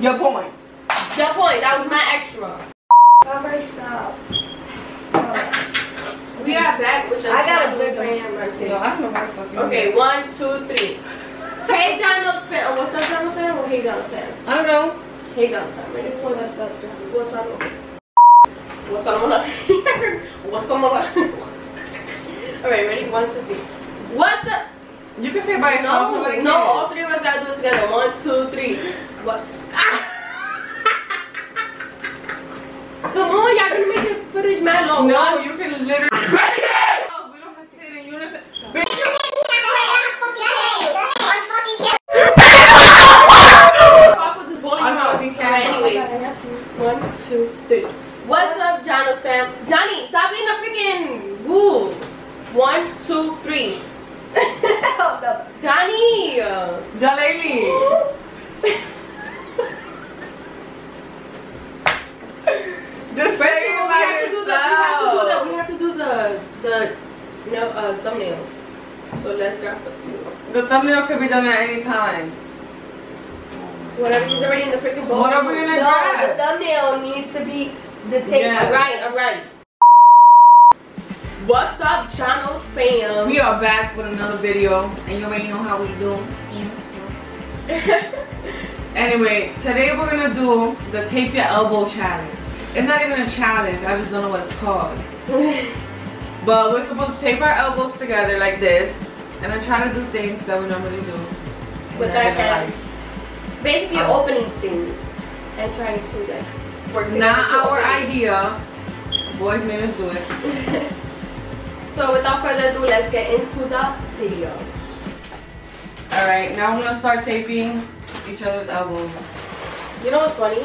Your point. Your point. That was my extra. Alright, stop. We are back with the I got a John big Fan mercy. Yo, I don't know fucking. Okay, one, two, three. Hey, Llanos oh, fan. What's up, Llanos fan? Or hey, Llanos fan? I don't know. Hey, Llanos fan. Ready? What's up, John? What's up? What's up? What's up? Alright, ready? One, two, three. What's up? You can say it by yourself. No, no, all three of us gotta do it together. One, two, three. What? Come on, y'all gonna make the footage mad long. No, One, you can literally. Oh, we don't have to say it in unison. Stop with this bowling I'm mouth. fucking Alright, camera. anyways. Okay, that's me. One, two, three. What's up, Llanos fam? Johnny, stop being a freaking woo. One, two, three. Hold up. Johnny. Uh, Jaleli. Just First all, we have to do the, we have to do the, we have to do the, the, you know, uh, thumbnail. So let's grab some. The thumbnail could be done at any time. Whatever, he's already in the freaking bowl. What are we gonna No, grab? the thumbnail needs to be the tape. Yeah. Alright, alright. What's up, Llanos fam? We are back with another video, and you already know how we do. Anyway, today we're gonna do the tape your elbow challenge. It's not even a challenge, I just don't know what it's called. But we're supposed to tape our elbows together like this, and then try to do things that we normally do. With our hands. Basically, Um, opening things and trying to like work together. Not to our open idea. Boys made us do it. So without further ado, let's get into the video. Alright, now we're gonna start taping each other's elbows. You know what's funny?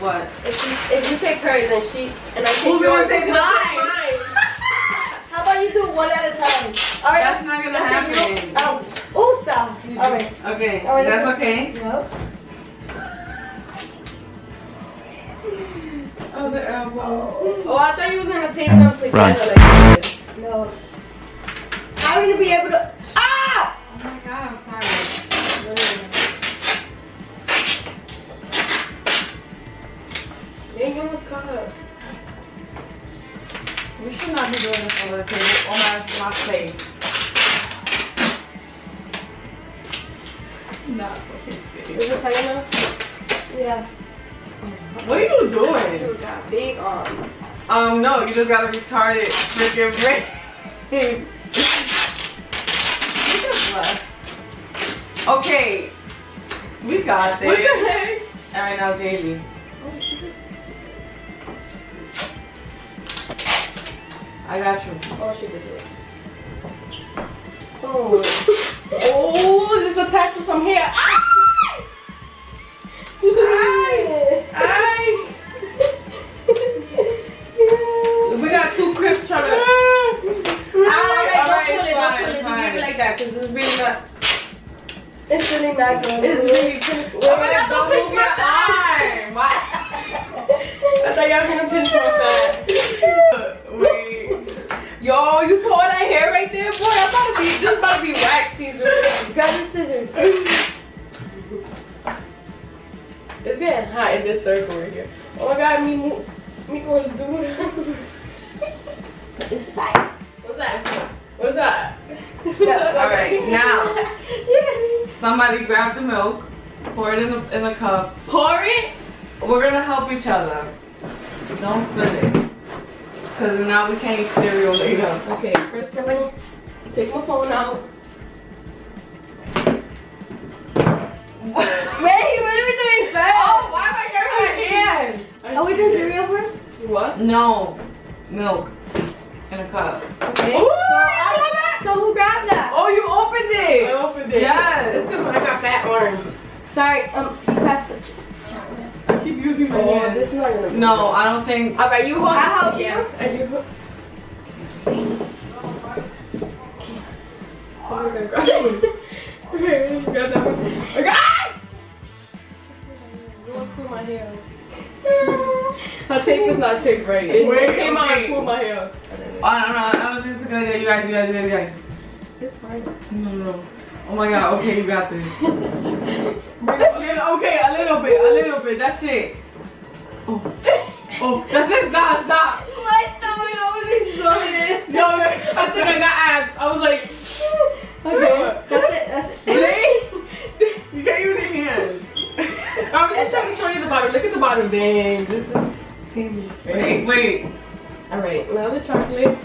What? If you, if you take hers and she and I take Who's gonna yours, take who's gonna mine? How about you do one at a time? All right. That's not gonna Let's happen. you- Oh, oh, stop. All right. Okay, All right, that's let's- okay. Nope. Other oh, elbow. Oh, I thought you was gonna take mm. them together Run. like this. No. How are you gonna be able to? Ah! Oh my god, I'm sorry. Yeah, you almost caught up. We should not be doing this over the table. Oh my, my face. Not fucking Is it tight enough? Yeah. What are you doing? Dude got big arms. Um, no, you just got a retarded freaking brain. You just left. Okay, we got this. What the heck? All right, now Jaylee. I got you. Oh, she did it. Oh. oh, this attached to some hair. Ah! We got two crips trying to. Alright, don't pull it, don't pull it. Just leave it like that, cause it's really not. It's really not good. It's really Wait, my wait, god, don't pinch my thigh. Why? I thought y'all was gonna pinch my. Wait. Yo, you saw that hair right there, boy. I'm about to be, this about to be wax season. Grab the scissors. It's getting hot in this circle right here. Oh my god, me, me going to do it. This is like. What's that? What's that? All right, now Yeah. somebody grab the milk, pour it in the in the cup. Pour it. We're gonna help each other. Don't spill it, cause now we can't eat cereal later. Okay, first I'm gonna take my phone out. Wait, what are we doing first? Oh, why am I getting my hand? Are we doing cereal first? What? No, milk in a cup. Okay. Ooh, So, I- so who grabbed that? Oh, you opened it. I opened it. Yes. It's because I got fat arms. Sorry, um, you passed the. I keep using my Oh, hand. this is not gonna No, I don't think. Alright, you hold I'll help you. yeah. And you hold. Someone gonna grab it. Okay, let's grab that one. Okay. Ah! You want to pull my hair. Her tape is not taped right. It, Wait, came out and pulled my hair. I don't know. I don't think it's a good idea. You guys, you guys, you guys, you guys. It's fine. No, no. Oh my god, okay, you got this. okay, a little bit, a little bit, that's it. Oh, oh that's it, stop, stop. My stomach always bloated. No, I think I got abs. I was like, okay. That's it. That's it. See? You can't use your hands. I was just trying to show you the bottom. Look at the bottom. Dang, this is. Wait, wait. All right, now the chocolate.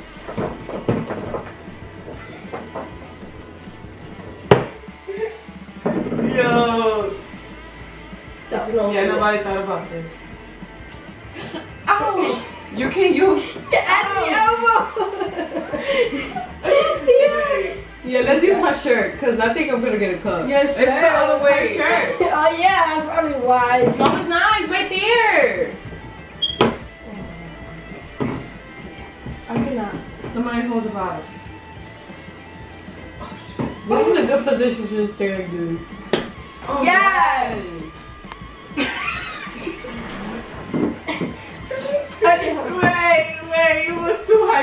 Yeah. Yeah, let's use my shirt because I think I'm gonna get a cup. Yes, it's the other way. shirt. oh yeah, that's probably why. No, it's not. It's right there. I cannot. Somebody hold the bottle. This is a good position to just stare at dude. Oh, Yes.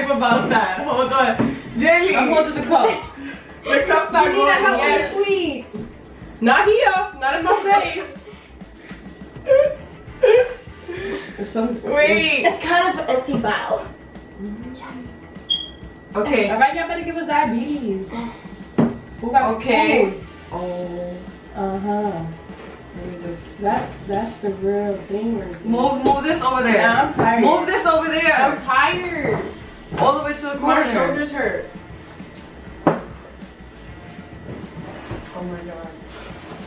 Hype about that. Hold on. Jelly. I'm holding the cup. the cup's not You need going to help me yet. squeeze. Not here. Not in my face. Some. Wait. It's kind of an empty bottle. Okay. All right, y'all better give us diabetes. Who got Okay. the? Oh. Uh huh. Just. That's that's the real thing right. Move, move this over there. Yeah, I'm tired. Move this over there. I'm tired. All the way to the corner. My shoulders hurt. Oh my god.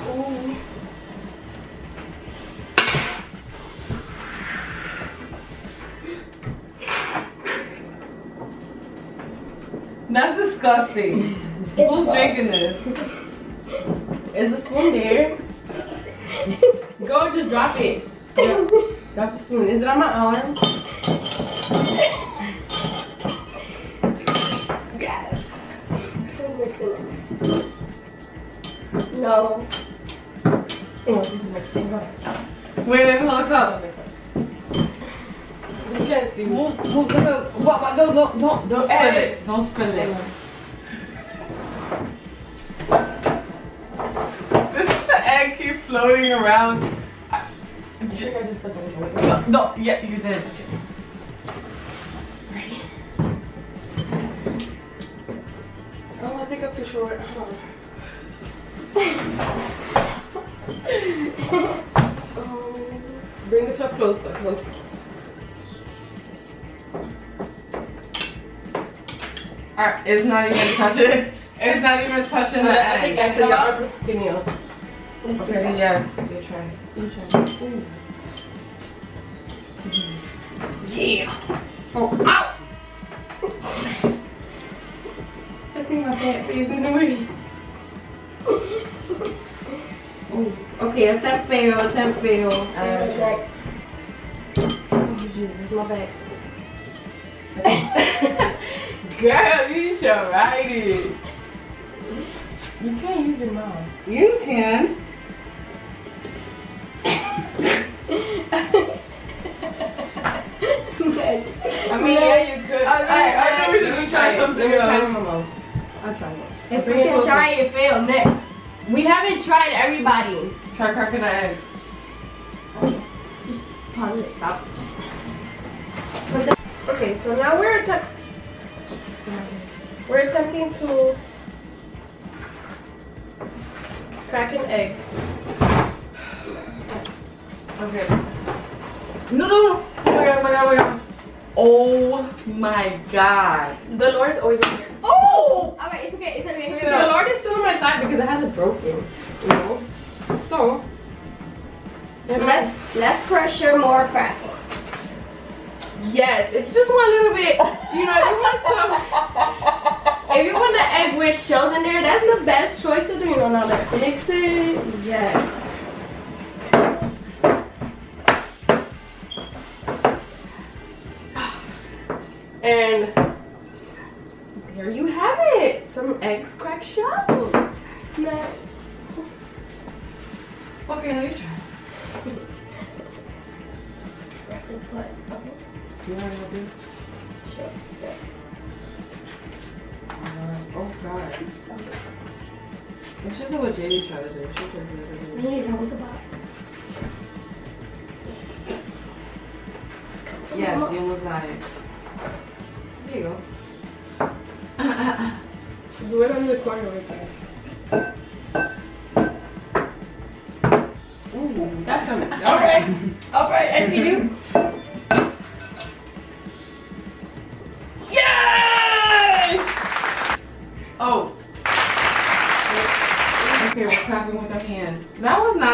Ooh. That's disgusting. Who's drinking this? Is the spoon there? Go, just drop it. Yeah. Drop the spoon. Is it on my arm? No. This is mixing. Go ahead. Wait, let hold cup. You can't see. Move, move. What, what, don't, don't, don't, don't spill it. Don't spill it. This is the egg keep floating around. I think I just put those away. No, no, yeah, you did. Ready? Oh, I think I'm too short. Hold on. Bring the cup closer. I'm- Alright, it's not even touching. It's not even touching the I think actually your arms are skinny up. Let's. Okay, yeah, you try. You try. Ooh. Yeah. Oh, ow! I think my bad face in the way. Oh, okay, attempt fail, attempt fail. Alright, Uh, next. oh, Jesus, my bad. Girl, you should write it. You can't use your mouth. You can. Try cracking the egg. Pause it. Stop. Okay, so now we're attempt. We're attempting to crack an egg. Okay. No, no, no. Oh my god, oh my god, oh my god. Oh my god. The Lord's always on here. Oh! Alright, it's okay. It's okay. The. Lord is still on my side because it hasn't broken. You know? So. Less, less pressure, more cracking. Yes, if you just want a little bit, you know, if you want some, if you want the egg with shells in there, that's the best choice to do. You know, now let's mix it. Yes. And there you have it. Some eggs cracked shells. Next. Okay, now you try. You want to do? Sure. Oh god. do what JD tried to do. She do it. I need help with the box. Yes, you almost got it. There you go. Do it on the corner right there.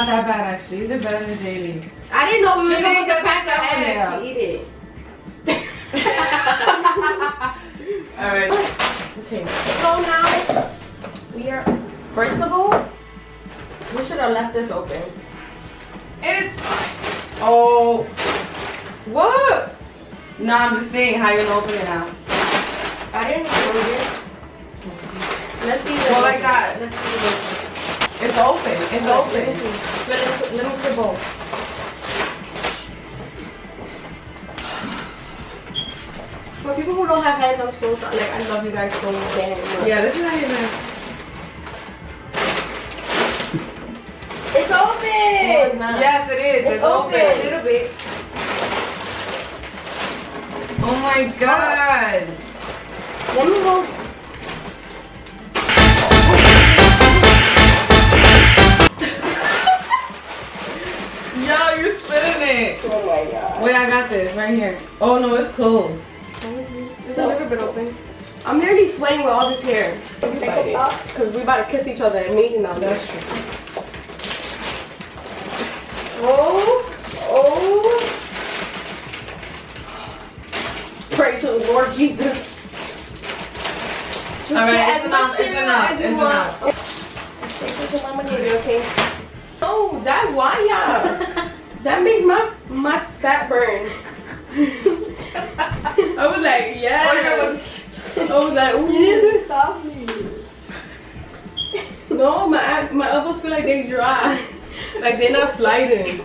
That was not that bad actually. You did better than JD. I didn't know we were didn't to that our egg to eat it. Alright. Okay, so now we are. First of all, we should have left this open. It's fine. Oh. What? No, I'm just saying how you're gonna open it now. I didn't close it. Let's see. Well, like that. Let's see. It's open. It's Let me open. see. Let me, let me see both. For people who don't have hands, I'm so sorry. Like, I love you guys so damn much. Yeah, this is not even. It's No, open. it's not. Yes, it is. It's, It's open. open. A little bit. Oh my god. Let me go. Spitting it. Oh my god. Wait, I got this right here. Oh no, it's closed. It's a little bit open. I'm nearly sweating with all this hair. Take a pop. Because we about to kiss each other immediately now. That's true. Oh, oh. Pray to the Lord Jesus. Just All right, get it's enough, it's enough, it's want. Shake it to Mama Nita, okay? Oh, that wire. that makes my my fat burn. I was like, oh, yeah. I was like, ooh. You need to do it softly. No, my my elbows feel like they dry. like they're not sliding.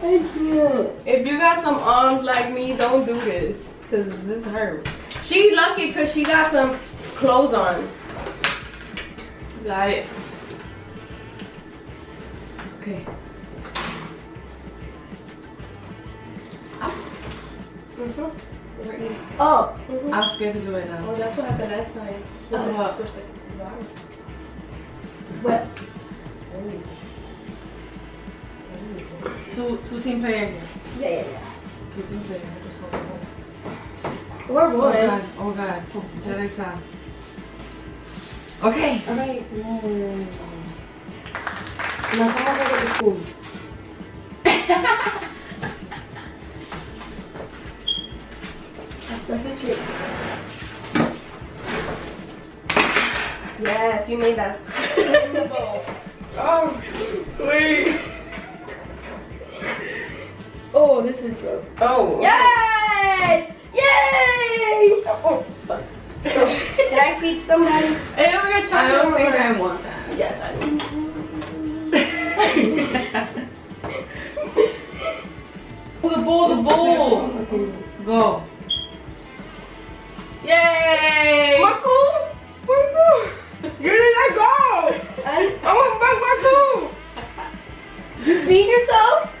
I can't. If you got some arms like me, don't do this. Cause this hurt. She lucky cause she got some clothes on. Got it. Okay. Oh. Mhm. I'm scared to do it now. Oh, that's what happened last time. Oh, what? Switched the wire. What? Two two team players. Yeah, yeah, yeah. Two team players. Just hold on. We're Oh god. Oh god. Jedi sound. Okay. Alright. Now come over with the spoon. That's, that's trick. Yes, you made that. in the bowl. Oh wait. Oh, this is so. Oh. Yay! Yay! Oh, stuck. Can I feed somebody? Hey, oh we got I chocolate. don't think I want that. Yes, I do. Oh, the bowl. Go. Yay! Marco, Marco, you didn't let go. I, I want back Marco. you feed yourself?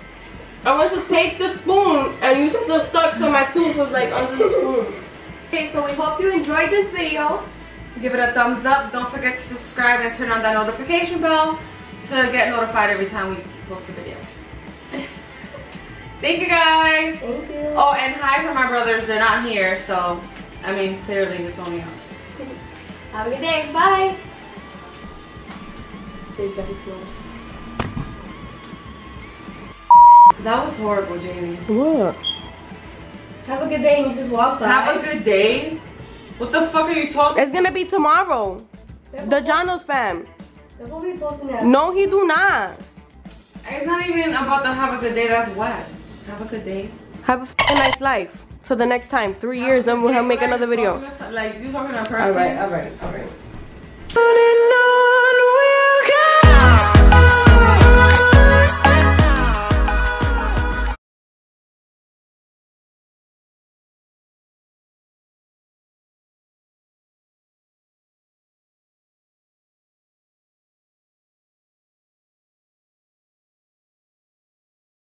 I went to take the spoon and you still stuck, so my tooth was like under the spoon. Okay, so we hope you enjoyed this video. Give it a thumbs up. Don't forget to subscribe and turn on that notification bell to get notified every time we post a video. Thank you guys. Thank you. Oh, and hi for my brothers. They're not here, so I mean, clearly it's only us. Have a good day. Bye. That was horrible, Jamie. What? Have a good day and you just walk by. Have a good day. What the fuck are you talking? It's gonna be tomorrow. The Llanos fam. They're be posting that. No, he do not. It's not even about the have a good day. That's wet. Have a good day. Have a nice life. So the next time, three years, then we'll make another video. Like you talking to a person. All right, all right, all right.